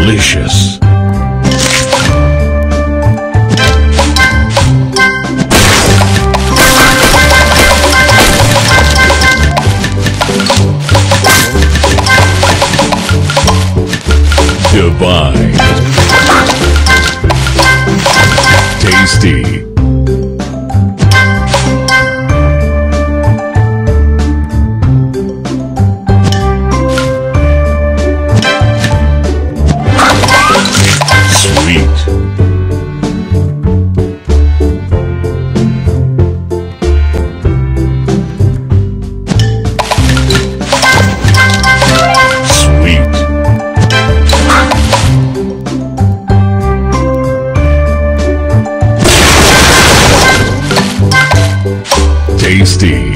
delicious. Divine. Tasty. tasty.